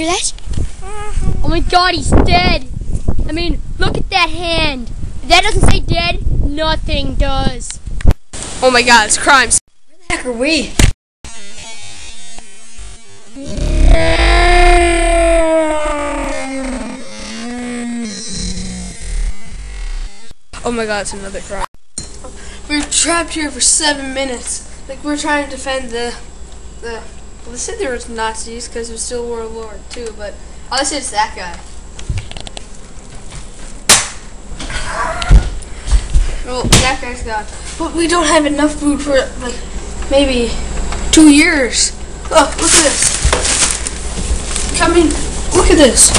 hear that? Uh-huh. Oh my god, he's dead. I mean, look at that hand. If that doesn't say dead, nothing does. Oh my god, it's crimes. Where the heck are we? Oh my god, it's another crime. We are trapped here for seven minutes. Like, we are trying to defend the, the, well, they said there was Nazis because it was still World War II, but said is that guy. Well, that guy's gone. But we don't have enough food for, like, maybe two years. Oh, look at this. Coming, look at this.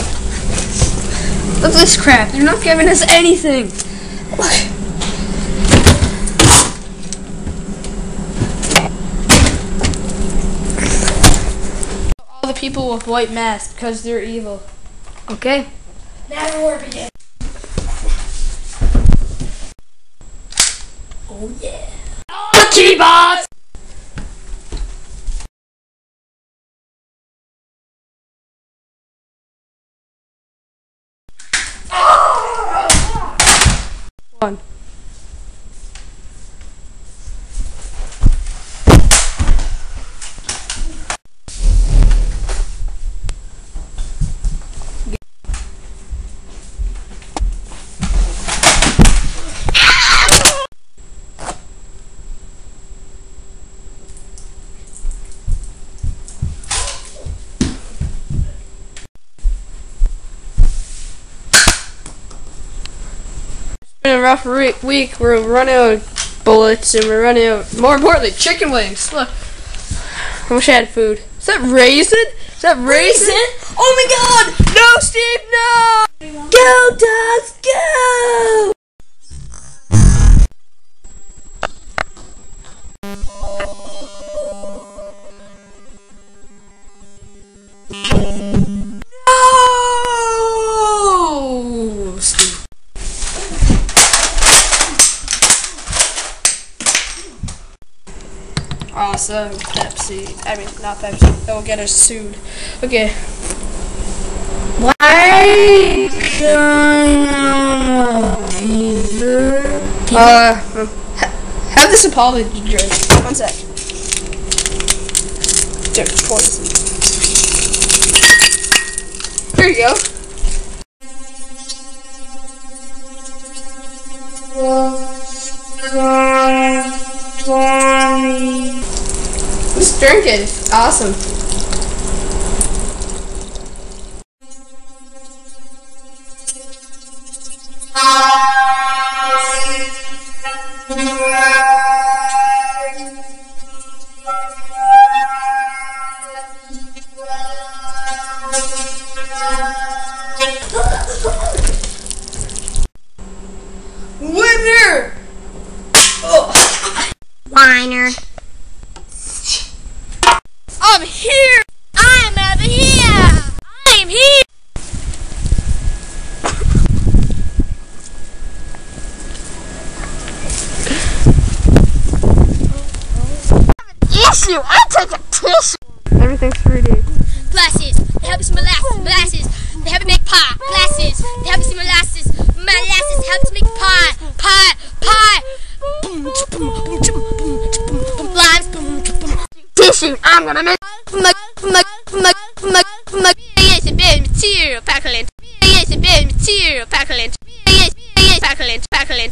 Look at this crap. They're not giving us anything. Look. People with white masks because they're evil. Okay. Now the war begins. Oh yeah. Keyboards! Ah! One. Been a rough re- week. We're running out of bullets and we're running out, more importantly, chicken wings. Look. I wish I had food. Is that raisin? Is that raisin? Oh my god! No, Steve, no! Go, dogs, go! Awesome, Pepsi. I mean, not Pepsi. That will get us sued. Okay. Why? Uh, have this apology drink. One sec. Dude, poison. Here you go. Drink it. It's awesome. Here! I'm over here. I'm here. Issue. I take a tissue. Everything's 3D. Glasses. They help me some molasses. Molasses. They help me make pie. Glasses. They help me some molasses. Molasses help to make pie. Pie. Pie. Boom, boom, boom, boom, boom, boom, limes. Boom, boom. Tissue. I'm gonna make mug, Yes, baby, material, packland. Yes, baby, material, packland. Yes, yes, packland, packland.